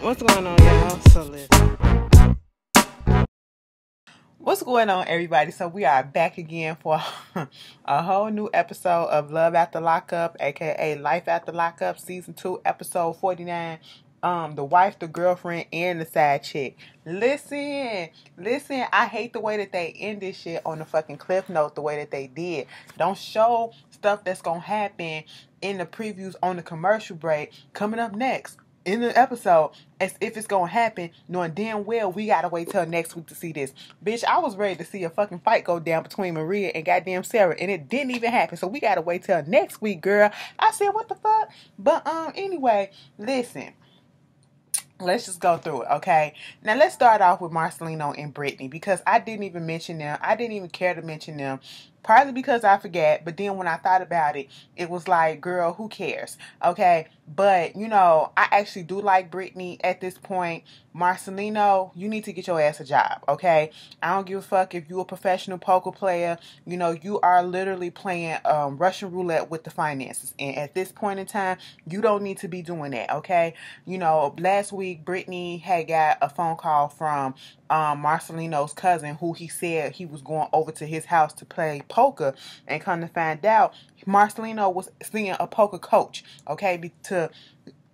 What's going on, y'all? So listen. What's going on, everybody? So we are back again for a whole new episode of Love After Lockup, aka Life After Lockup, season two, episode forty-nine. Um, the wife, the girlfriend, and the side chick. Listen, listen. I hate the way that they end this shit on the fucking cliff note. The way that they did. Don't show stuff that's gonna happen in the previews on the commercial break. Coming up next in the episode as if it's gonna happen, knowing damn well we gotta wait till next week to see this. Bitch, I was ready to see a fucking fight go down between Maria and goddamn Sarah, and it didn't even happen. So we gotta wait till next week, girl. I said, what the fuck? But um, anyway, listen. Let's just go through it, okay? Now let's start off with Marcelino and Brittany because I didn't even mention them. I didn't even care to mention them partly because I forget, but then when I thought about it, it was like, girl, who cares? Okay. But, you know, I actually do like Brittany at this point. Marcelino, you need to get your ass a job, okay? I don't give a fuck if you're a professional poker player. You know, you are literally playing um, Russian roulette with the finances. And at this point in time, you don't need to be doing that, okay? You know, last week, Brittany had got a phone call from um, Marcelino's cousin who he said he was going over to his house to play poker. And come to find out, Marcelino was seeing a poker coach, okay, to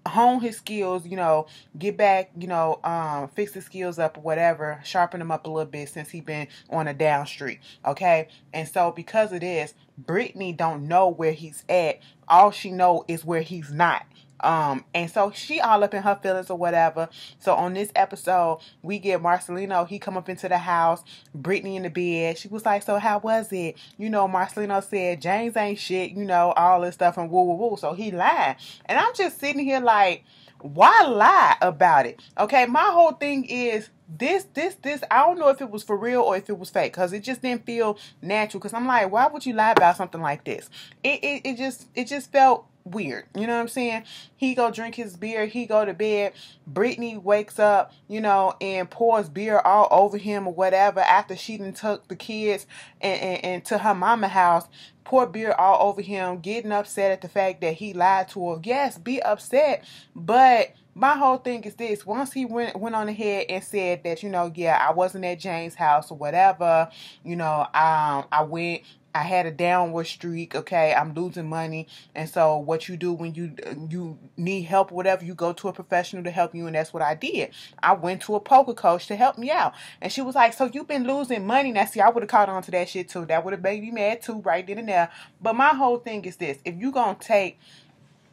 hone his skills, you know, get back, you know, um, fix his skills up or whatever, sharpen them up a little bit since he been on a down street, Okay. And so because of this, Brittany don't know where he's at. All she know is where he's not. Um, and so she all up in her feelings or whatever. So on this episode, we get Marcelino. He come up into the house, Brittany in the bed. She was like, "So how was it?" You know, Marcelino said, "James ain't shit." You know, all this stuff and woo woo woo. So he lied, and I'm just sitting here like, why lie about it? Okay, my whole thing is this this this i don't know if it was for real or if it was fake because it just didn't feel natural because i'm like why would you lie about something like this it, it it just it just felt weird. You know what I'm saying? He go drink his beer, he go to bed. Brittany wakes up, you know, and pours beer all over him or whatever after she done took the kids and, and, and to her mama house. Pour beer all over him, getting upset at the fact that he lied to her. Yes, be upset, but my whole thing is this once he went went on ahead and said that you know yeah i wasn't at james house or whatever you know um i went I had a downward streak. Okay, I'm losing money, and so what you do when you you need help, whatever, you go to a professional to help you, and that's what I did. I went to a poker coach to help me out, and she was like, "So you've been losing money?" Now, see, I would have caught on to that shit too. That would have made me mad too, right then and there. But my whole thing is this: if you're gonna take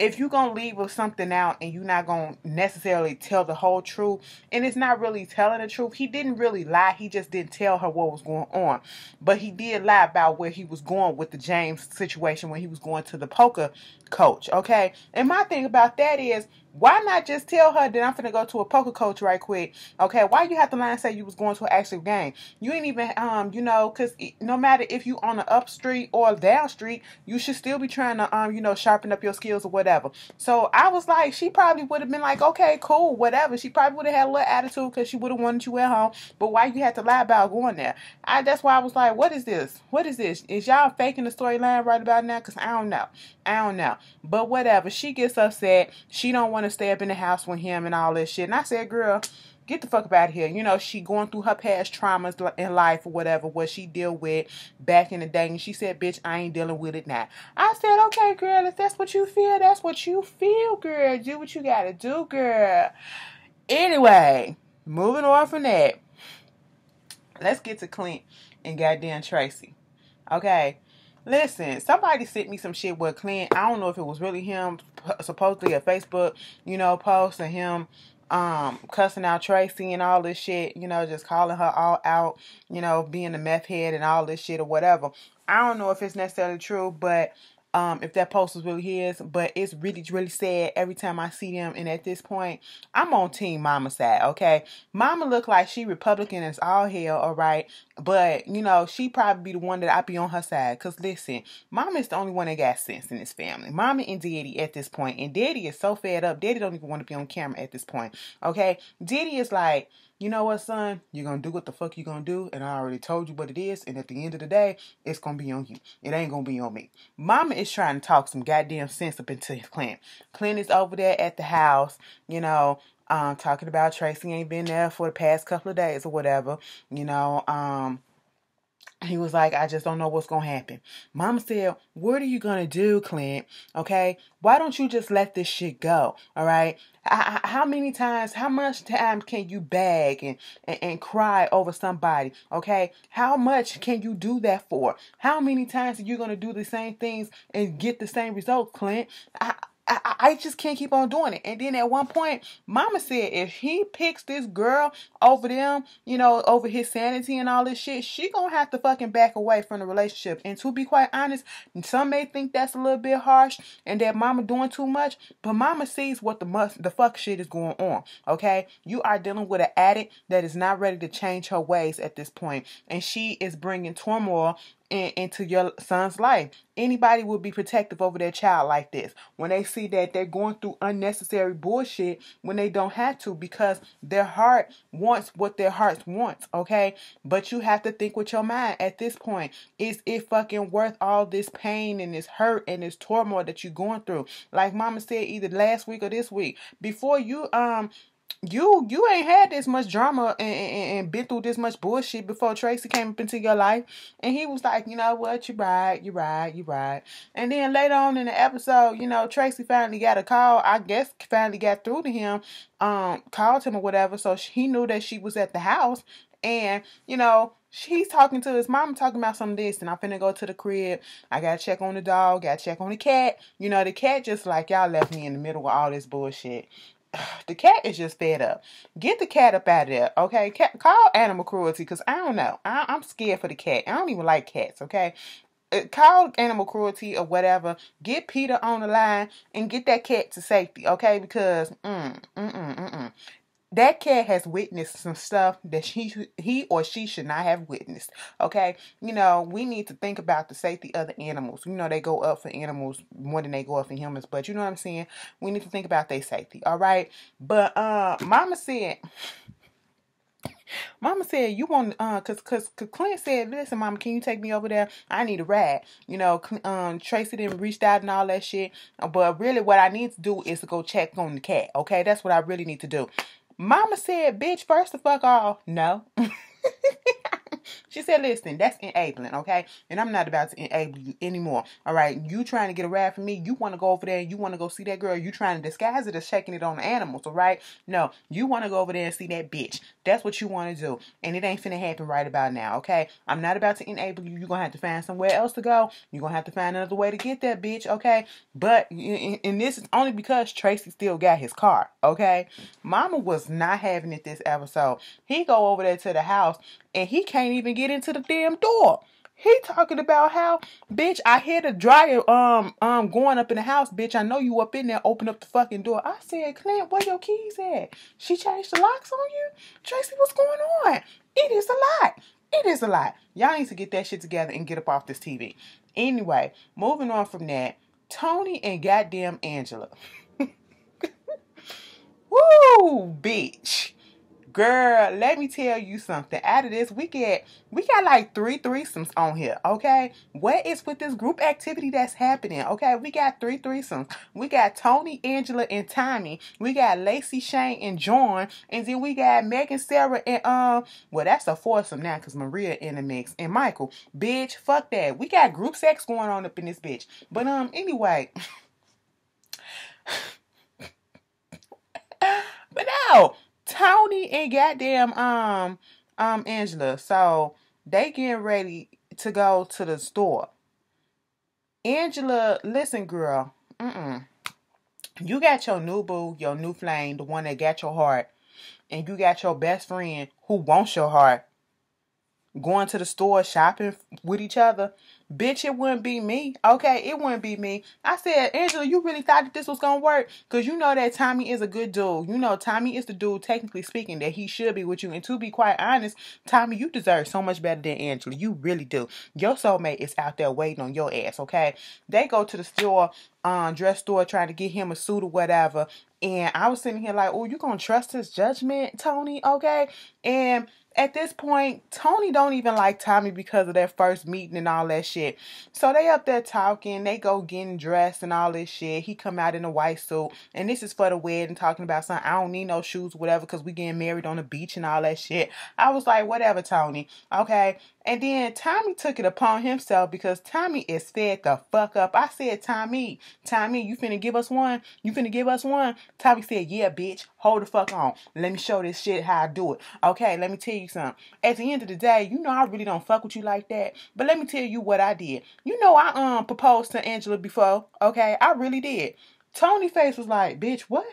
if you're gonna leave with something out and you're not gonna necessarily tell the whole truth, and it's not really telling the truth, he didn't really lie. He just didn't tell her what was going on, but he did lie about where he was going with the James situation when he was going to the poker coach. Okay, and my thing about that is why not just tell her that I'm gonna go to a poker coach right quick? Okay, why you have to lie and say you was going to an actual game? You ain't even um, you know, cause no matter if you on the up street or down street, you should still be trying to um, you know, sharpen up your skills or whatever. So I was like, she probably would have been like, okay, cool, whatever. She probably would have had a little attitude because she would have wanted you at home. But why you had to lie about going there? I that's why I was like, what is this? What is this? Is y'all faking the storyline right about now? Cause I don't know. I don't know. But whatever. She gets upset. She don't want to stay up in the house with him and all this shit. And I said, girl, get the fuck up out of here. You know, she going through her past traumas in life or whatever, what she deal with back in the day. And she said, bitch, I ain't dealing with it now. I said, okay, girl, if that's what you feel, that's what you feel, girl. Do what you gotta do, girl. Anyway, moving on from that, let's get to Clint and goddamn Tracy. Okay. Listen, somebody sent me some shit with Clint. I don't know if it was really him, supposedly a Facebook, you know, post of him um cussing out Tracy and all this shit, you know, just calling her all out, you know, being a meth head and all this shit or whatever. I don't know if it's necessarily true, but um, if that post was really his, but it's really, really sad every time I see them. And at this point, I'm on Team Mama side, okay? Mama look like she Republican as all hell, all right? But, you know, she probably be the one that I be on her side. Because, listen, Mama is the only one that got sense in this family. Mama and Daddy at this point. And Daddy is so fed up. Daddy don't even want to be on camera at this point, okay? Daddy is like, you know what, son? You're gonna do what the fuck you're gonna do, and I already told you what it is, and at the end of the day, it's gonna be on you. It ain't gonna be on me. Mama is trying to talk some goddamn sense up into his Clint. Clint is over there at the house, you know, um, talking about Tracy ain't been there for the past couple of days or whatever, you know, um, he was like, I just don't know what's going to happen. Mama said, What are you going to do, Clint? Okay. Why don't you just let this shit go? All right. How many times, how much time can you beg and, and, and cry over somebody? Okay. How much can you do that for? How many times are you going to do the same things and get the same results, Clint? I, I, I just can't keep on doing it. And then at one point, Mama said if he picks this girl over them, you know, over his sanity and all this shit, she gonna have to fucking back away from the relationship. And to be quite honest, some may think that's a little bit harsh and that Mama doing too much, but Mama sees what the must, the fuck shit is going on. Okay, you are dealing with an addict that is not ready to change her ways at this point, and she is bringing turmoil in, into your son's life. Anybody would be protective over their child like this when they see that they're going through unnecessary bullshit when they don't have to because their heart wants what their heart wants, okay? But you have to think with your mind at this point. Is it fucking worth all this pain and this hurt and this turmoil that you're going through? Like mama said either last week or this week. Before you um you you ain't had this much drama and, and, and, been through this much bullshit before Tracy came up into your life. And he was like, you know what, you right, you right, you right. And then later on in the episode, you know, Tracy finally got a call. I guess finally got through to him, um, called him or whatever. So he knew that she was at the house. And, you know, She's talking to his mom, talking about some of this, and I'm finna go to the crib. I gotta check on the dog, gotta check on the cat. You know, the cat just like y'all left me in the middle of all this bullshit. the cat is just fed up. Get the cat up out of there, okay? Cat, call animal cruelty because I don't know. I, I'm scared for the cat. I don't even like cats, okay? Uh, call animal cruelty or whatever. Get Peter on the line and get that cat to safety, okay? Because mm, mm, mm, mm, mm that cat has witnessed some stuff that she he or she should not have witnessed okay? You know we need to think about the safety of the animals. You know they go up for animals more than they go up for humans but you know what i'm saying? We need to think about their safety all right? But uh mama said Mama said you want uh cause cause Clint said listen mama can you take me over there? I need a ride. You know um Tracy didn't reach out and all that shit but really what I need to do is to go check on the cat okay? That's what I really need to do Mama said, bitch, first the fuck off, no. she said, listen, that's enabling, okay? And I'm not about to enable you anymore. All right. You trying to get a ride from me. You want to go over there and you want to go see that girl. You trying to disguise it as checking it on the animals, all right? No, you want to go over there and see that bitch. That's what you want to do. And it ain't finna happen right about now, okay? I'm not about to enable you. You're going to have to find somewhere else to go. You're going to have to find another way to get that bitch, okay? But, and this is only because Tracy still got his car, okay? Mama was not having it this episode. He go over there to the house and he can't even get into the damn door. He talking about how, bitch, I hear the dryer um um going up in the house, bitch. I know you up in there. Open up the fucking door. I said, Clint, where your keys at? She changed the locks on you? Tracy, what's going on? It is a lot. It is a lot. Y'all need to get that shit together and get up off this TV. Anyway, moving on from that, Tony and goddamn Angela. Woo, bitch. Girl, let me tell you something. Out of this, we get we got like three threesomes on here. Okay, what is with this group activity that's happening? Okay, we got three threesomes. We got Tony, Angela, and Tommy. We got Lacey, Shane, and John, and then we got Megan, Sarah, and um. Well, that's a foursome now because Maria in the mix and Michael. Bitch, fuck that. We got group sex going on up in this bitch. But um, anyway. but now Tony and goddamn um um Angela. So they getting ready to go to the store. Angela, listen, girl. Mm-mm. You got your new boo, your new flame, the one that got your heart, and you got your best friend who wants your heart going to the store shopping with each other Bitch, it wouldn't be me. Okay, it wouldn't be me. I said, Angela, you really thought that this was gonna work? Cause you know that Tommy is a good dude. You know Tommy is the dude, technically speaking, that he should be with you. And to be quite honest, Tommy, you deserve so much better than Angela. You really do. Your soulmate is out there waiting on your ass. Okay, they go to the store, um, dress store, trying to get him a suit or whatever. And I was sitting here like, oh, you gonna trust his judgment, Tony? Okay, and at this point, Tony don't even like Tommy because of their first meeting and all that shit. So they up there talking, they go getting dressed and all this shit. He come out in a white suit, and this is for the wedding, talking about something. I don't need no shoes, whatever, because we getting married on the beach and all that shit. I was like, whatever, Tony. Okay. And then Tommy took it upon himself because Tommy is fed the fuck up. I said, Tommy, Tommy, you finna give us one? You finna give us one? Tommy said, yeah, bitch. Hold the fuck on. Let me show this shit how I do it. Okay, let me tell you something. At the end of the day, you know I really don't fuck with you like that. But let me tell you what I did. You know I um proposed to Angela before. Okay, I really did. Tony face was like, bitch, what?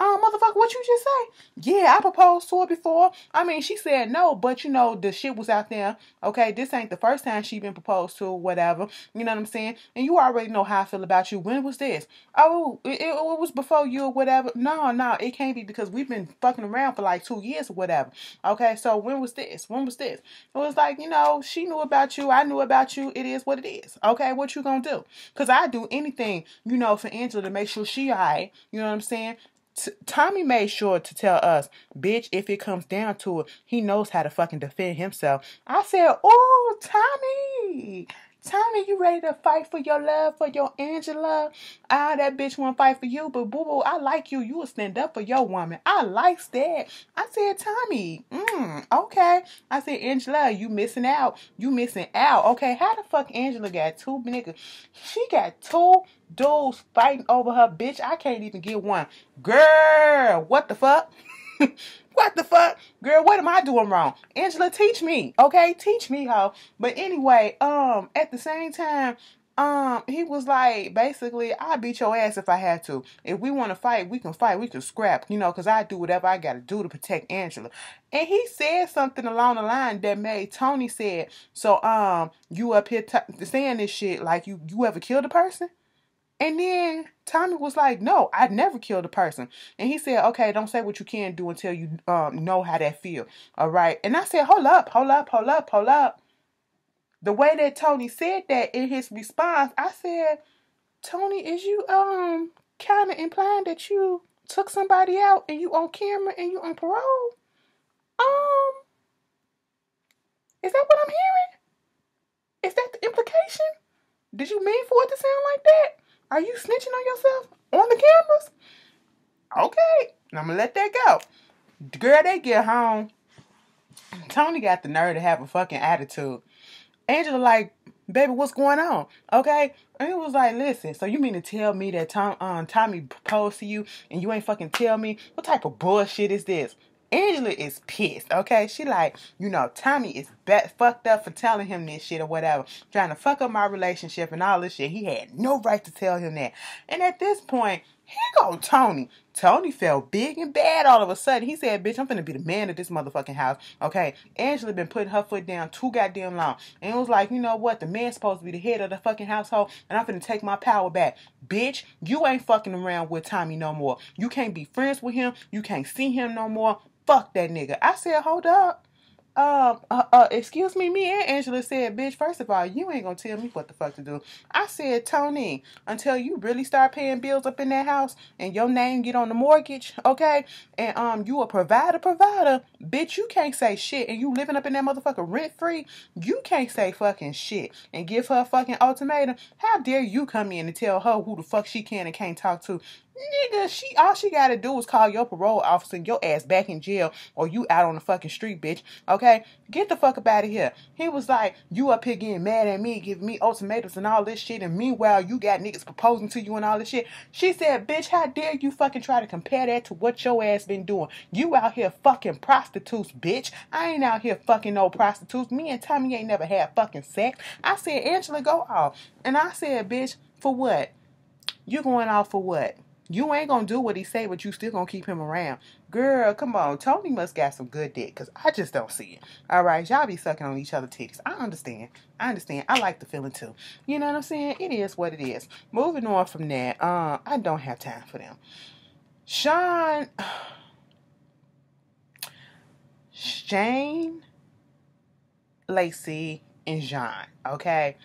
Um, motherfucker, what you just say? Yeah, I proposed to her before. I mean, she said no, but you know, the shit was out there. Okay, this ain't the first time she been proposed to whatever. You know what I'm saying? And you already know how I feel about you. When was this? Oh, it, it, it was before you or whatever. No, no, it can't be because we've been fucking around for like two years or whatever. Okay, so when was this? When was this? It was like, you know, she knew about you. I knew about you. It is what it is. Okay, what you gonna do? Because I do anything, you know, for Angela to make sure she alright. You know what I'm saying? T- Tommy made sure to tell us, bitch, if it comes down to it, he knows how to fucking defend himself. I said, oh, Tommy, Tommy, you ready to fight for your love for your Angela? Ah, that bitch won't fight for you, but boo boo, I like you. You will stand up for your woman. I like that. I said, Tommy, mm, okay. I said, Angela, you missing out. You missing out. Okay, how the fuck Angela got two niggas? She got two dudes fighting over her, bitch. I can't even get one. Girl, what the fuck? what the fuck? Girl, what am I doing wrong? Angela, teach me. Okay, teach me how. But anyway, um, at the same time, um, he was like, basically, I beat your ass if I had to. If we want to fight, we can fight. We can scrap, you know, because I do whatever I got to do to protect Angela. And he said something along the line that made Tony said, so, um, you up here t- saying this shit like you, you ever killed a person? And then Tommy was like, "No, I never killed a person." And he said, "Okay, don't say what you can't do until you um, know how that feel." All right. And I said, "Hold up, hold up, hold up, hold up." The way that Tony said that in his response, I said, "Tony, is you um kind of implying that you took somebody out and you on camera and you on parole?" Um, is that what I'm hearing? Is that the implication? Did you mean for it to sound like that? Are you snitching on yourself on the cameras? Okay, I'm gonna let that go. The girl, they get home. Tony got the nerve to have a fucking attitude. Angela, like, baby, what's going on? Okay. And he was like, listen, so you mean to tell me that Tom, um, Tommy proposed to you and you ain't fucking tell me? What type of bullshit is this? Angela is pissed, okay? She like, you know, Tommy is bet fucked up for telling him this shit or whatever, trying to fuck up my relationship and all this shit. He had no right to tell him that. And at this point, here go Tony. Tony felt big and bad all of a sudden. He said, bitch, I'm gonna be the man of this motherfucking house. Okay. Angela been putting her foot down too goddamn long. And it was like, you know what? The man's supposed to be the head of the fucking household, and I'm gonna take my power back. Bitch, you ain't fucking around with Tommy no more. You can't be friends with him. You can't see him no more. Fuck that nigga. I said, hold up. Um, uh, uh, excuse me, me and Angela said, bitch, first of all, you ain't gonna tell me what the fuck to do. I said, Tony, until you really start paying bills up in that house and your name get on the mortgage, okay, and um, you a provider, provider, bitch, you can't say shit, and you living up in that motherfucker rent free, you can't say fucking shit and give her a fucking ultimatum. How dare you come in and tell her who the fuck she can and can't talk to? Nigga, she all she gotta do is call your parole officer and your ass back in jail or you out on the fucking street, bitch. Okay? Get the fuck up out of here. He was like, you up here getting mad at me, giving me ultimatums and all this shit, and meanwhile you got niggas proposing to you and all this shit. She said, bitch, how dare you fucking try to compare that to what your ass been doing? You out here fucking prostitutes, bitch. I ain't out here fucking no prostitutes. Me and Tommy ain't never had fucking sex. I said, Angela, go off. And I said, bitch, for what? You going off for what? You ain't gonna do what he say, but you still gonna keep him around. Girl, come on. Tony must got some good dick, cause I just don't see it. All right, y'all be sucking on each other titties. I understand. I understand. I like the feeling too. You know what I'm saying? It is what it is. Moving on from that, uh, I don't have time for them. Sean, Shane, Lacey, and John. Okay,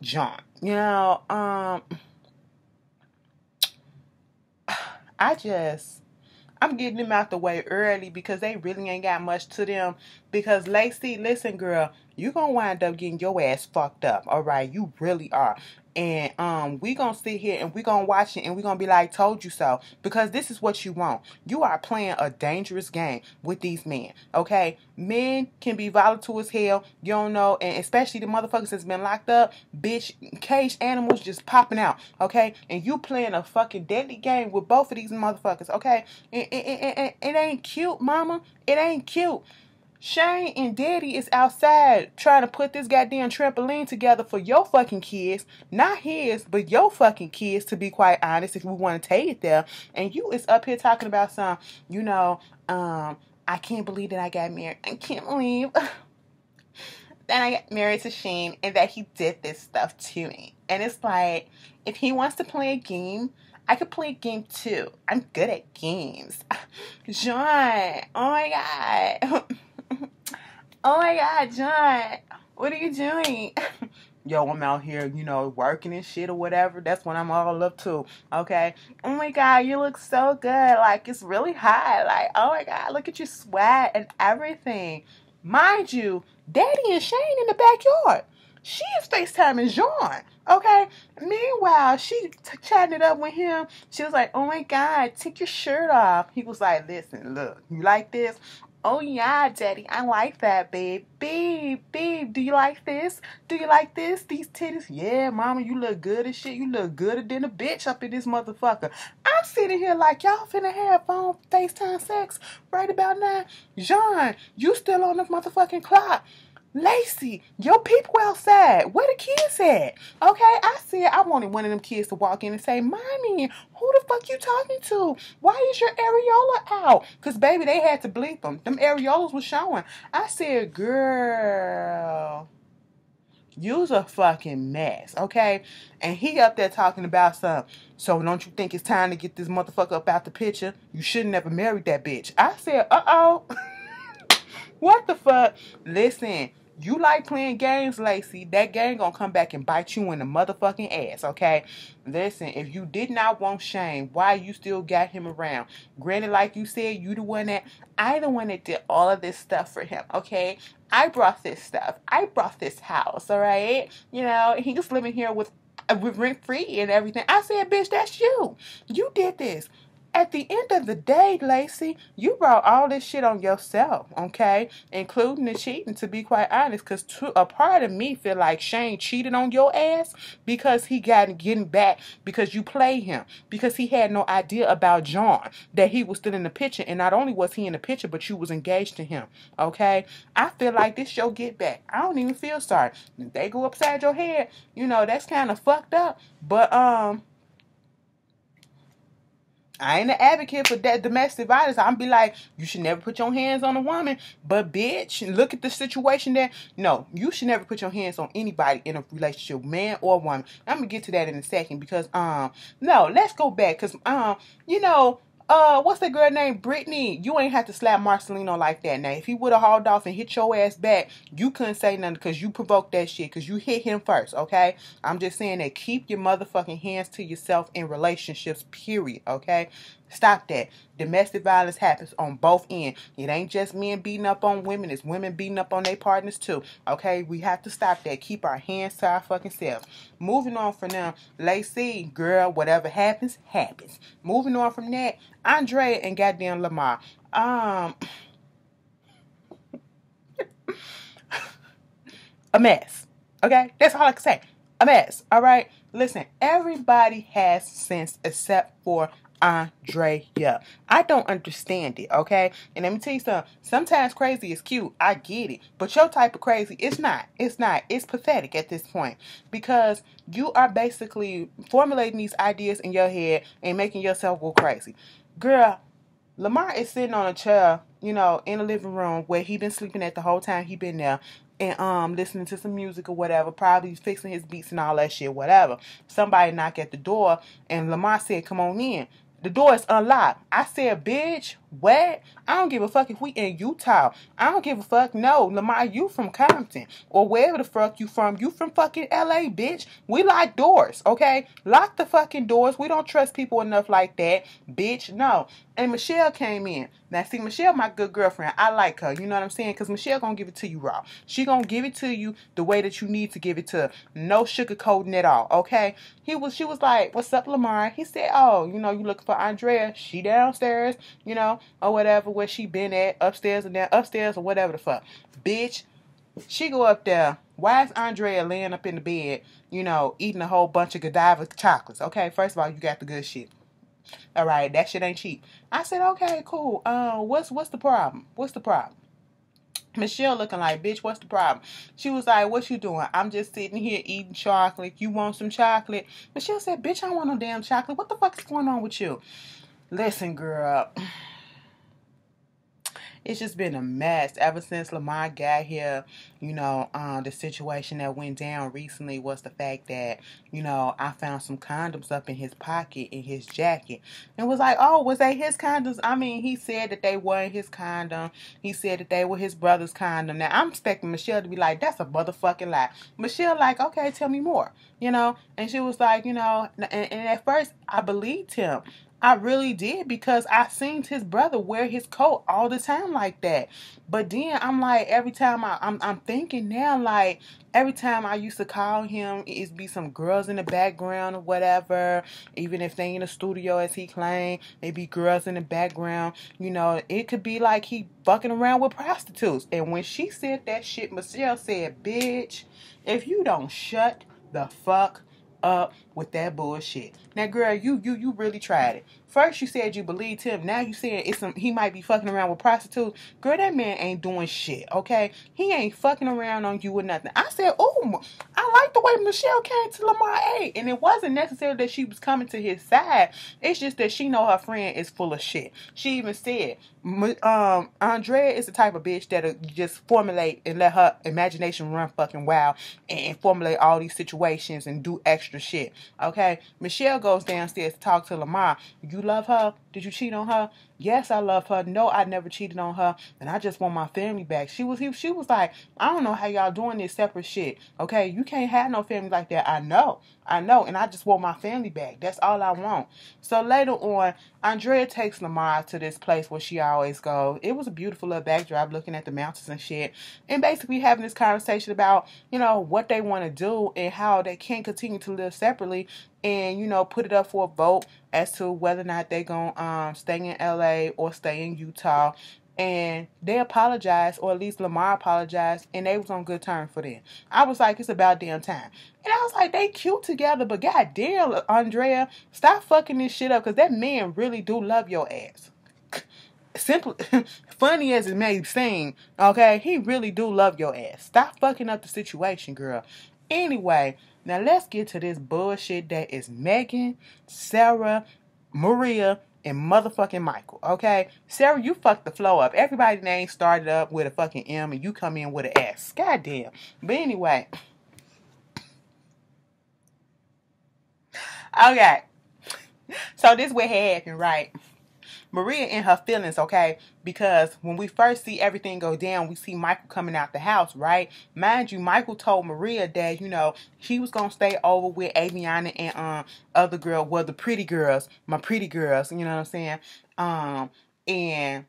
John. You know, um I just I'm getting them out the way early because they really ain't got much to them. Because Lacey, listen, girl, you gonna wind up getting your ass fucked up. All right, you really are. And um we gonna sit here and we gonna watch it and we gonna be like told you so. Because this is what you want. You are playing a dangerous game with these men okay? Men can be volatile as hell you don't know and especially the motherfuckers that's been locked up bitch caged animals just popping out okay? And you playing a fucking deadly game with both of these motherfuckers okay? It, it, it, it, it ain't cute mama. It ain't cute Shane and Daddy is outside trying to put this goddamn trampoline together for your fucking kids. Not his, but your fucking kids, to be quite honest, if we want to take it there. And you is up here talking about some, you know, um, I can't believe that I got married. I can't believe that I got married to Shane and that he did this stuff to me. And it's like, if he wants to play a game, I could play a game too. I'm good at games. John, oh my god. oh my god, John, what are you doing? Yo, I'm out here, you know, working and shit or whatever. That's what I'm all up to. Okay. Oh my god, you look so good. Like it's really hot. Like, oh my god, look at your sweat and everything. Mind you, Daddy and Shane in the backyard. She is FaceTiming John. Okay. Meanwhile, she t- chatting it up with him. She was like, "Oh my God, take your shirt off." He was like, "Listen, look, you like this? Oh yeah, daddy, I like that, babe. Babe, babe, do you like this? Do you like this? These titties? Yeah, mama, you look good as shit. You look gooder than a bitch up in this motherfucker. I'm sitting here like y'all finna have phone FaceTime sex right about now. John, you still on the motherfucking clock. Lacey, your people outside. Where the kids at? Okay, I said I wanted one of them kids to walk in and say, Mommy, who the fuck you talking to? Why is your areola out? Because, baby, they had to bleep them. Them areolas was showing. I said, Girl, you's a fucking mess, okay? And he up there talking about something. So don't you think it's time to get this motherfucker up out the picture? You should never married that bitch. I said, uh-oh. what the fuck? Listen, you like playing games, Lacey, that game gonna come back and bite you in the motherfucking ass, okay? Listen, if you did not want Shane, why you still got him around? Granted, like you said, you the one that I the one that did all of this stuff for him, okay? I brought this stuff. I brought this house, all right? You know, he was living here with uh, with rent free and everything. I said, bitch, that's you. You did this at the end of the day, Lacey, you brought all this shit on yourself, okay? Including the cheating, to be quite honest, because a part of me feel like Shane cheated on your ass because he got getting back because you played him, because he had no idea about John, that he was still in the picture, and not only was he in the picture, but you was engaged to him, okay? I feel like this show get back. I don't even feel sorry. If they go upside your head, you know, that's kind of fucked up, but, um... I ain't an advocate for that domestic violence. I'm be like, you should never put your hands on a woman. But bitch, look at the situation there. No, you should never put your hands on anybody in a relationship, man or woman. I'm gonna get to that in a second because um no, let's go back because um you know uh, what's that girl named Brittany? You ain't have to slap Marcelino like that. Now, if he would have hauled off and hit your ass back, you couldn't say nothing because you provoked that shit because you hit him first, okay? I'm just saying that keep your motherfucking hands to yourself in relationships, period, okay? Stop that. Domestic violence happens on both ends. It ain't just men beating up on women, it's women beating up on their partners too. Okay, we have to stop that. Keep our hands to our fucking selves. Moving on from now, Lacey, girl, whatever happens, happens. Moving on from that, Andre and goddamn Lamar. Um a mess. Okay? That's all I can say. A mess. All right? Listen, everybody has sense except for Andrea. I don't understand it, okay? And let me tell you something. Sometimes crazy is cute. I get it. But your type of crazy, it's not. It's not. It's pathetic at this point. Because you are basically formulating these ideas in your head and making yourself go crazy. Girl, Lamar is sitting on a chair, you know, in the living room where he been sleeping at the whole time he been there and um listening to some music or whatever, probably fixing his beats and all that shit, whatever. Somebody knock at the door and Lamar said, Come on in The door is unlocked. I said, bitch, what? I don't give a fuck if we in Utah. I don't give a fuck. No, Lamar, you from Compton or wherever the fuck you from. You from fucking LA, bitch. We lock doors, okay? Lock the fucking doors. We don't trust people enough like that, bitch. No. And Michelle came in. Now, see, Michelle, my good girlfriend. I like her. You know what I'm saying? Because Michelle gonna give it to you raw. She gonna give it to you the way that you need to give it to. No sugarcoating at all. Okay? He was. She was like, "What's up, Lamar?" He said, "Oh, you know, you looking for Andrea? She downstairs, you know, or whatever where she been at, upstairs and down, upstairs or whatever the fuck, bitch." She go up there. Why is Andrea laying up in the bed, you know, eating a whole bunch of Godiva chocolates? Okay, first of all, you got the good shit. All right, that shit ain't cheap. I said, okay, cool. Uh, what's what's the problem? What's the problem? Michelle looking like, bitch, what's the problem? She was like, what you doing? I'm just sitting here eating chocolate. You want some chocolate? Michelle said, bitch, I want no damn chocolate. What the fuck is going on with you? Listen, girl it's just been a mess ever since Lamar got here. You know, um, the situation that went down recently was the fact that you know I found some condoms up in his pocket in his jacket, and was like, oh, was they his condoms? I mean, he said that they weren't his condom. He said that they were his brother's condom. Now I'm expecting Michelle to be like, that's a motherfucking lie. Michelle like, okay, tell me more. You know, and she was like, you know, and, and at first I believed him. I really did because I seen his brother wear his coat all the time like that. But then I'm like, every time I, I'm, I'm thinking now, like, every time I used to call him, it'd be some girls in the background or whatever. Even if they in the studio, as he claimed, it be girls in the background. You know, it could be like he fucking around with prostitutes. And when she said that shit, Michelle said, bitch, if you don't shut the fuck up with that bullshit. Now, girl, you you you really tried it. First, you said you believed him. Now you saying it's some he might be fucking around with prostitutes. Girl, that man ain't doing shit. Okay, he ain't fucking around on you or nothing. I said, oh, I like the way Michelle came to Lamar A, and it wasn't necessarily that she was coming to his side. It's just that she know her friend is full of shit. She even said, um, Andrea is the type of bitch that'll just formulate and let her imagination run fucking wild and formulate all these situations and do extra shit. Okay, Michelle goes downstairs to talk to Lamar. You love her? Did you cheat on her? Yes, I love her. No, I never cheated on her, and I just want my family back. She was he, she was like, I don't know how y'all doing this separate shit. Okay, you can't have no family like that. I know, I know, and I just want my family back. That's all I want. So later on, Andrea takes Lamar to this place where she always goes. It was a beautiful little backdrop, looking at the mountains and shit, and basically having this conversation about you know what they want to do and how they can't continue to live separately and you know put it up for a vote as to whether or not they're gonna um, stay in LA or stay in Utah. And they apologized, or at least Lamar apologized, and they was on good terms for them. I was like, it's about damn time. And I was like, they cute together, but goddamn, Andrea, stop fucking this shit up, cause that man really do love your ass. Simple, funny as it may seem, okay, he really do love your ass. Stop fucking up the situation, girl. Anyway, now let's get to this bullshit that is Megan, Sarah, Maria, and motherfucking Michael. Okay, Sarah, you fucked the flow up. Everybody's name started up with a fucking M, and you come in with an S. Goddamn. But anyway. Okay. So this what happened, right? Maria in her feelings, okay? Because when we first see everything go down, we see Michael coming out the house, right? Mind you, Michael told Maria that, you know, he was gonna stay over with Aviana and um other girl, well the pretty girls, my pretty girls, you know what I'm saying? Um and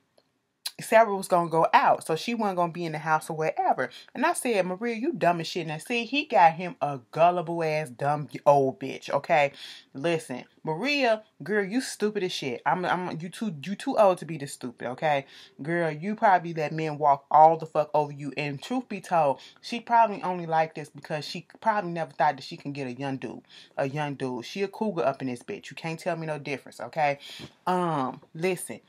Sarah was gonna go out, so she wasn't gonna be in the house or whatever. And I said, Maria, you dumb as shit. Now see, he got him a gullible ass dumb old bitch. Okay, listen, Maria, girl, you stupid as shit. I'm, I'm, you too, you too old to be this stupid. Okay, girl, you probably let men walk all the fuck over you. And truth be told, she probably only like this because she probably never thought that she can get a young dude, a young dude. She a cougar up in this bitch. You can't tell me no difference. Okay, um, listen.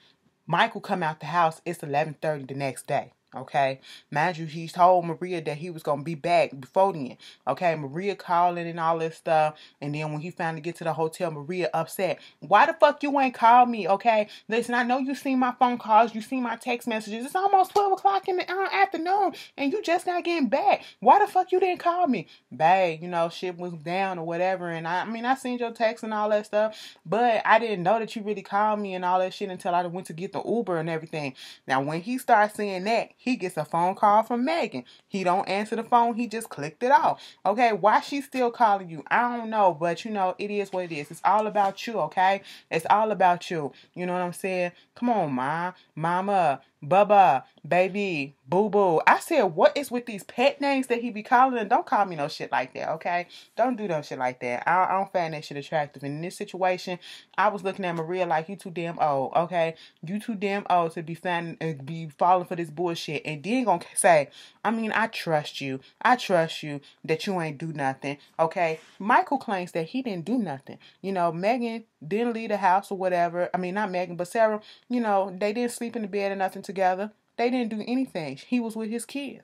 Michael come out the house. It's eleven thirty the next day. Okay, mind you, he told Maria that he was gonna be back before then. Okay, Maria calling and all this stuff, and then when he finally get to the hotel, Maria upset. Why the fuck you ain't called me? Okay, listen, I know you seen my phone calls, you seen my text messages. It's almost twelve o'clock in the uh, afternoon, and you just not getting back. Why the fuck you didn't call me, babe? You know, shit was down or whatever, and I, I mean, I seen your text and all that stuff, but I didn't know that you really called me and all that shit until I went to get the Uber and everything. Now, when he starts saying that gets a phone call from Megan. He don't answer the phone. He just clicked it off. Okay, why she still calling you? I don't know, but you know, it is what it is. It's all about you, okay? It's all about you. You know what I'm saying? Come on, ma, mama, Bubba, baby, boo boo. I said, what is with these pet names that he be calling? And don't call me no shit like that, okay? Don't do no shit like that. I, I don't find that shit attractive. And in this situation, I was looking at Maria like you too damn old, okay? You too damn old to be finding, uh, be falling for this bullshit. And then gonna say, I mean, I trust you. I trust you that you ain't do nothing, okay? Michael claims that he didn't do nothing. You know, Megan didn't leave the house or whatever. I mean, not Megan, but Sarah. You know, they didn't sleep in the bed or nothing together. They didn't do anything. He was with his kids.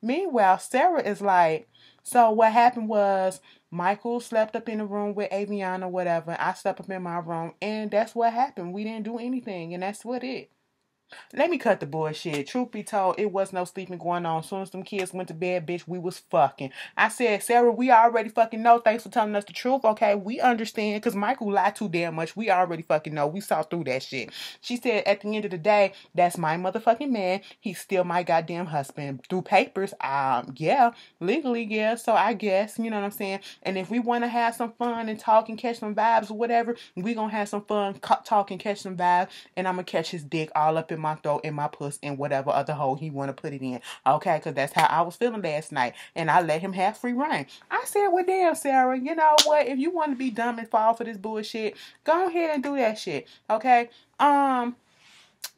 Meanwhile, Sarah is like, so what happened was Michael slept up in the room with Aviana, or whatever. I slept up in my room, and that's what happened. We didn't do anything, and that's what it. Let me cut the bullshit. Truth be told, it was no sleeping going on. As soon as them kids went to bed, bitch, we was fucking. I said, Sarah, we already fucking know. Thanks for telling us the truth. Okay, we understand because Michael lied too damn much. We already fucking know. We saw through that shit. She said, at the end of the day, that's my motherfucking man. He's still my goddamn husband. Through papers, um, yeah, legally, yeah. So I guess, you know what I'm saying? And if we want to have some fun and talk and catch some vibes or whatever, we gonna have some fun, talk and catch some vibes. And I'm gonna catch his dick all up in in my throat, in my puss, and whatever other hole he want to put it in. Okay, because that's how I was feeling last night. And I let him have free reign. I said, well, damn, Sarah, you know what? If you want to be dumb and fall for this bullshit, go ahead and do that shit. Okay? Um,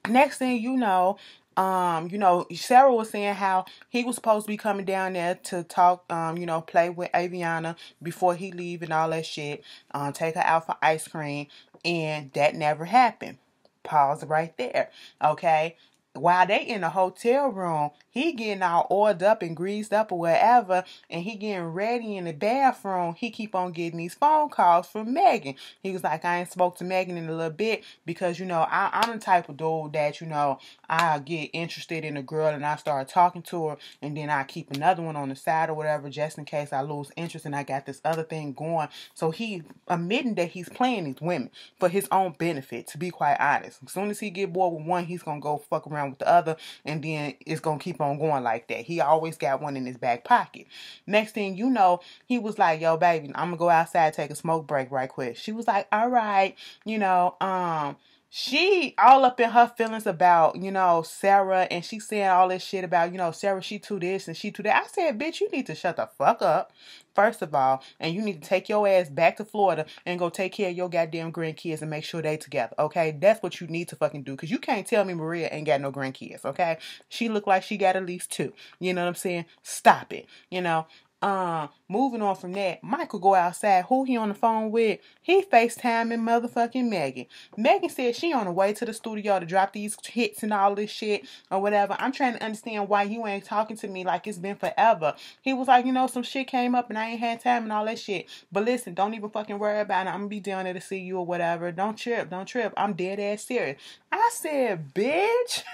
next thing you know, um, you know, Sarah was saying how he was supposed to be coming down there to talk, um, you know, play with Aviana before he leave and all that shit, um, take her out for ice cream, and that never happened. Pause right there. Okay while they in the hotel room, he getting all oiled up and greased up or whatever, and he getting ready in the bathroom. He keep on getting these phone calls from Megan. He was like, I ain't spoke to Megan in a little bit because you know I, I'm the type of dude that you know I get interested in a girl and I start talking to her, and then I keep another one on the side or whatever just in case I lose interest and I got this other thing going. So he admitting that he's playing these women for his own benefit. To be quite honest, as soon as he get bored with one, he's gonna go fuck around around with the other, and then it's gonna keep on going like that. He always got one in his back pocket. Next thing you know, he was like, "Yo, baby, I'm gonna go outside, take a smoke break right quick." She was like, "All right, you know, um." She all up in her feelings about, you know, Sarah and she saying all this shit about, you know, Sarah, she too this and she too that. I said, bitch, you need to shut the fuck up, first of all, and you need to take your ass back to Florida and go take care of your goddamn grandkids and make sure they together, okay? That's what you need to fucking do. Cause you can't tell me Maria ain't got no grandkids, okay? She look like she got at least two. You know what I'm saying? Stop it. You know, uh, moving on from that, Michael go outside. Who he on the phone with? He FaceTiming motherfucking Megan. Megan said she on the way to the studio to drop these hits and all this shit or whatever. I'm trying to understand why you ain't talking to me like it's been forever. He was like, you know, some shit came up and I ain't had time and all that shit. But listen, don't even fucking worry about it. I'm gonna be down there to see you or whatever. Don't trip, don't trip. I'm dead ass serious. I said, bitch.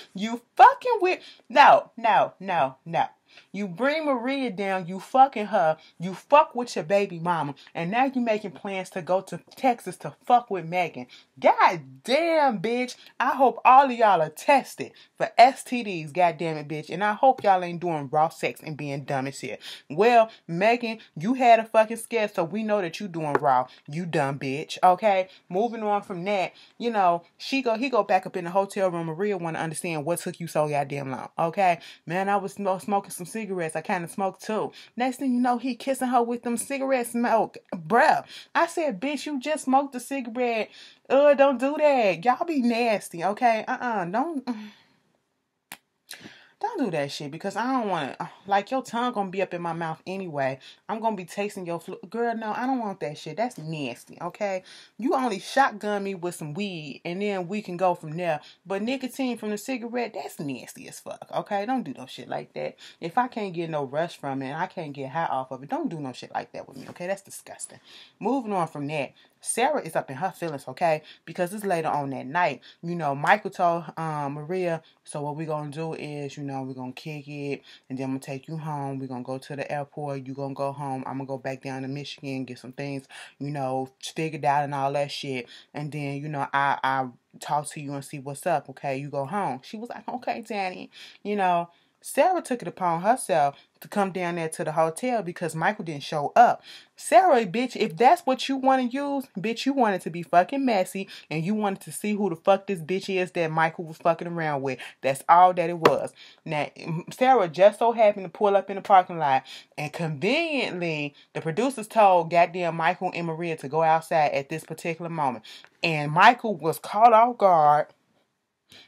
you fucking with no, no, no, no. You bring Maria down, you fucking her, you fuck with your baby mama, and now you making plans to go to Texas to fuck with Megan. God damn, bitch. I hope all of y'all are tested for STDs, god damn it, bitch. And I hope y'all ain't doing raw sex and being dumb as shit. Well, Megan, you had a fucking scare, so we know that you doing raw. You dumb bitch. Okay? Moving on from that, you know, she go he go back up in the hotel room. Maria wanna understand what took you so goddamn long. Okay? Man, I was smoking some cigarettes. I kinda smoke too. Next thing you know, he kissing her with them cigarette smoke. Bruh. I said, bitch, you just smoked a cigarette. Uh, don't do that. Y'all be nasty, okay? Uh-uh. Don't Don't do that shit because I don't want to. Uh, like your tongue gonna be up in my mouth anyway. I'm gonna be tasting your flu. Girl, no, I don't want that shit. That's nasty. Okay, you only shotgun me with some weed, and then we can go from there. But nicotine from the cigarette, that's nasty as fuck. Okay, don't do no shit like that. If I can't get no rush from it, and I can't get high off of it, don't do no shit like that with me. Okay, that's disgusting. Moving on from that. Sarah is up in her feelings, okay? Because it's later on that night. You know, Michael told um, Maria, so what we're going to do is, you know, we're going to kick it, and then I'm going to take you home. We're going to go to the airport. You're going to go home. I'm going to go back down to Michigan, get some things, you know, figured out and all that shit. And then, you know, I, I talk to you and see what's up, okay? You go home. She was like, okay, Danny, you know. Sarah took it upon herself to come down there to the hotel because Michael didn't show up. Sarah, bitch, if that's what you want to use, bitch, you wanted to be fucking messy and you wanted to see who the fuck this bitch is that Michael was fucking around with. That's all that it was. Now, Sarah just so happened to pull up in the parking lot and conveniently the producers told goddamn Michael and Maria to go outside at this particular moment. And Michael was caught off guard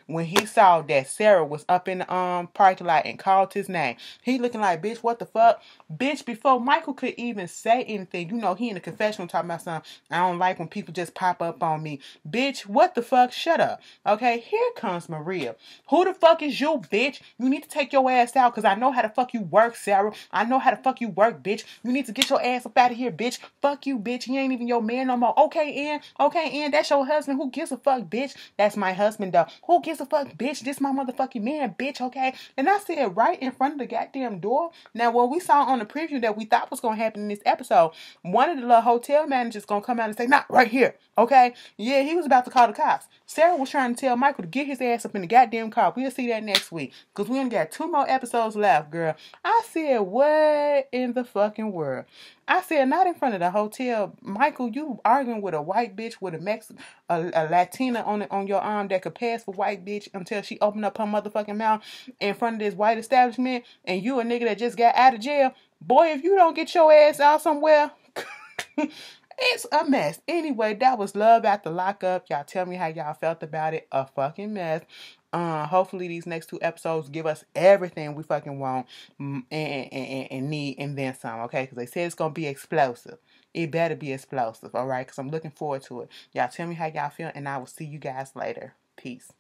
when he saw that Sarah was up in the um parking lot and called his name. He looking like, bitch, what the fuck? Bitch, before Michael could even say anything, you know, he in the confessional talking about something. I don't like when people just pop up on me. Bitch, what the fuck? Shut up. Okay, here comes Maria. Who the fuck is you, bitch? You need to take your ass out because I know how to fuck you work, Sarah. I know how to fuck you work, bitch. You need to get your ass up out of here, bitch. Fuck you, bitch. He ain't even your man no more. Okay, Ian. Okay, Ian. That's your husband. Who gives a fuck, bitch? That's my husband, though. Who gives a fuck, bitch? This my motherfucking man, bitch, okay? And I said right in front of the goddamn door. Now, what we saw on the preview that we thought was gonna happen in this episode, one of the little hotel managers gonna come out and say, not right here, okay? Yeah, he was about to call the cops. Sarah was trying to tell Michael to get his ass up in the goddamn car. We'll see that next week. Because we only got two more episodes left, girl. I said, what in the fucking world? I said, not in front of the hotel. Michael, you arguing with a white bitch with a Mexican, a, a Latina on on your arm that could pass for white bitch until she opened up her motherfucking mouth in front of this white establishment, and you a nigga that just got out of jail. Boy, if you don't get your ass out somewhere, it's a mess. Anyway, that was Love After Lockup. Y'all tell me how y'all felt about it. A fucking mess. Uh, hopefully these next two episodes give us everything we fucking want mm, and, and, and need and then some, okay? Because they said it's going to be explosive. It better be explosive, all right? Because I'm looking forward to it. Y'all tell me how y'all feel, and I will see you guys later. Peace.